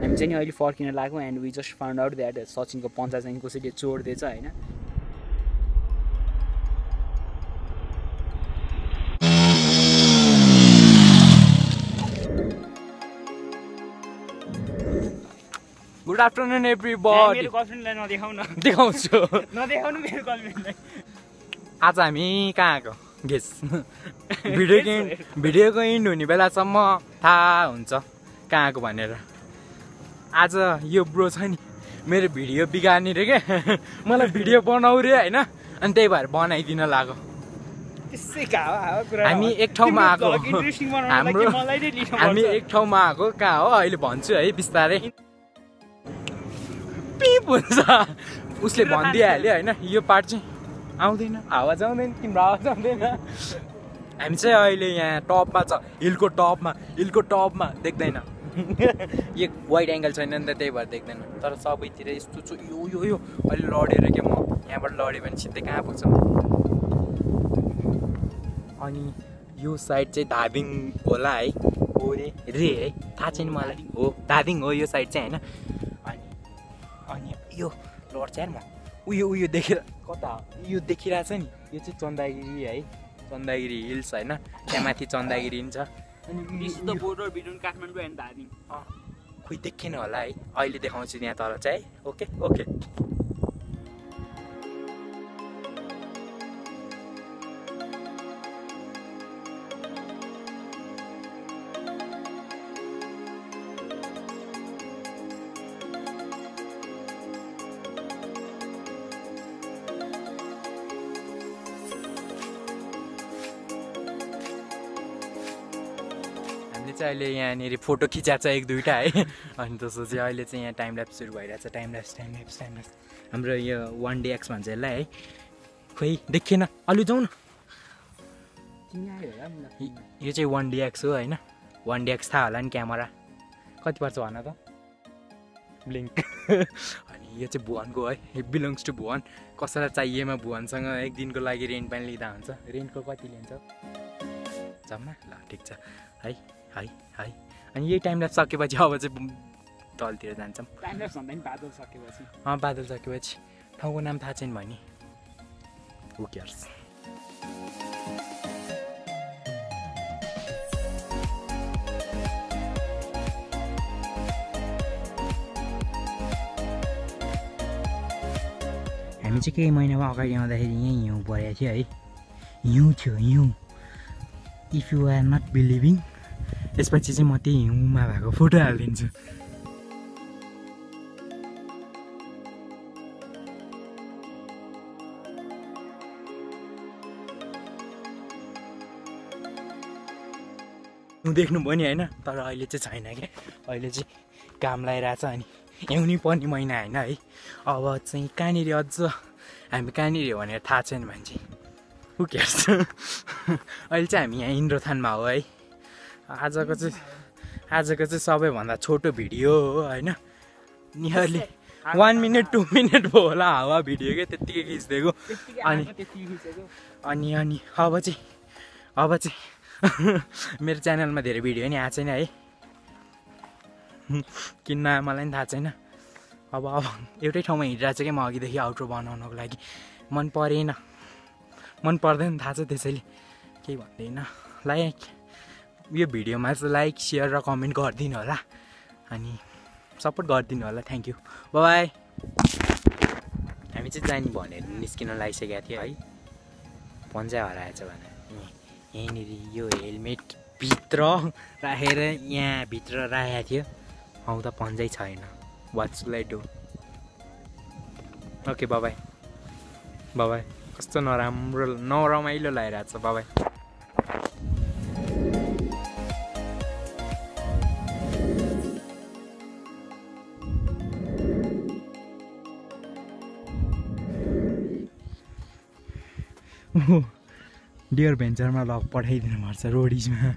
हामी चाहिँ अहिले फर्किन लाग्यौँ and we just found out that सचिनको पन्चा चाहिँ कसैले चोडिदिएछ होइन गुड आफ्टरनुन एभ्री गर्लफ्रेन्डलाई नदेखाउ न देखाउँछु। नदेखाउनु मेरो गर्लफ्रेन्डलाई आज हामी कहाँ आएको? गेस भिडियोको इन्ड भिडियोको इन्ड हुने बेलासम्म थाहा हुन्छ कहाँ आएको भनेर। आज यो ब्रो छ नि मेरो भिडियो बिगार्ने रे क्या मलाई भिडियो बनाऊ रे होइन अनि त्यही भएर बनाइदिन लाग्यो। हामी एक ठाउँमा आएको। हाम्रो हामी। एक ठाउँमा आएको कहाँ हो? अहिले भन्छु है बिस्तारै। पिप हुन्छ। उसले भनिदिइहाल्यो होइन यो पार्ट चाहिँ आउँदैन आवाज आउँदैन तिम्रो आवाज आउँदैन हामी चाहिँ अहिले यहाँ टपमा छ हिलको टपमा हिलको टपमा देख्दैन। यो वाइड एङ्गल छैन नि त त्यही भएर देख्दैन। तर सबैतिर यस्तो छु यो यो यो अहिले लडेर क्या म यहाँबाट लड्यो भने सिधै कहाँ पुग्छ अनि यो साइड चाहिँ धाबिङ होला है। हो रे रे है थाहा छैन मलाई। हो धाबिङ हो यो साइड चाहिँ होइन? अनि अनि यो लड्छ म। उयो उयो देखेर कता? यो देखिरहेछ नि। यो चाहिँ चन्दागिरी है। चन्दागिरी हिल्स होइन। त्यहाँ माथि चन्दागिरी पनि छ अनि and Dading. अँ, खोइ देखेन होला है। अहिले देखाउँछु त्यहाँ तल चाहिँ। है ओके ओके। हामीले चाहिँ अहिले यहाँनिर फोटो खिचाएको छ एक दुईवटा है। अनि त्यसपछि अहिले चाहिँ यहाँ टाइम ल्याप्स सुरु भइरहेछ time lapse time lapse time lapse हाम्रो यो वान डे एक्स भन्छ यसलाई है। खोइ देखिएन अलि जाउँ न। यो चाहिँ वान डे एक्स हो होइन? वान डे एक्स थाहा होला नि क्यामेरा। कति पर्छ भन त? ब्लिङ्क अनि यो चाहिँ भुवनको है यो बिलोङ्स टु भुवन। कसैलाई चाहिएमा भुवनसँग एक दिनको लागि रेन्ट पनि लिँदा हुन्छ। रेन्टको कति लिन्छ? जम्मा? ल ठिक छ। है। है है। अनि यही टाइम ल्याप सकेपछि अब चाहिँ तलतिर जान्छौँ। भन्दा बादल सकेपछि। अँ बादल सकेपछि। ठाउँको नाम थाहा छैन भने हु केयर्स हामी चाहिँ केही महिनामा अगाडि आउँदाखेरि यहीँ हिउँ परेको थियो है। हिउँ थियो हिउँ। If you are not believing यसपछि चाहिँ म त्यही हिउँमा भएको फोटो हालिदिन्छु। देख्नुभयो नि होइन तर अहिले चाहिँ छैन क्या अहिले चाहिँ काम लगाइरहेछ अनि हिउँनै पर्ने महिना होइन है। अब चाहिँ कहाँनिर अझ? हामी कहाँनिर भनेर थाहा छैन मान्छे। हु केयर्स अहिले चाहिँ हामी यहाँ इन्द्रथानमा हो है। आजको चाहिँ आजको चाहिँ सबैभन्दा छोटो भिडियो हो होइन? Nearly one minute two minute भयो होला हावा भिडियो क्या त्यत्तिकै खिचिदिएको अनि अनि अनि अब चाहिँ अब चाहिँ मेरो च्यानलमा धेरै भिडियो नि आएको छैन है। किन्न मलाई पनि थाहा छैन। अब अब एउटै ठाउँमा हिँडिरहेको छ क्या म अघिदेखि आउट्रो बनाउनको लागि। मन परेन। मन पर्दैन थाहा छ त्यसैले। केही भन्दैन। लाइक। यो भिडियोमा चाहिँ लाइक सेयर र कमेन्ट गरिदिनु होला। अनि सपोर्ट गरिदिनु होला। थ्याङ्क यू बाई हामी चाहिँ जाने भनेर निस्किन लागिसकेका थियो है। पन्जा हराएछ यहीँ- यहीँनिर यो हेलमेट भित्र राखेर यहाँ भित्र राखेको थियो। त पन्जै छैन। वाट्स लाइट हो okay bye bye bye bye कस्तो नराम्रो नरमाइलो लागिरहेको छ। बाबाई डियर भेन्चरमा लग पठाइदिनु पर्छ रोडिजमा।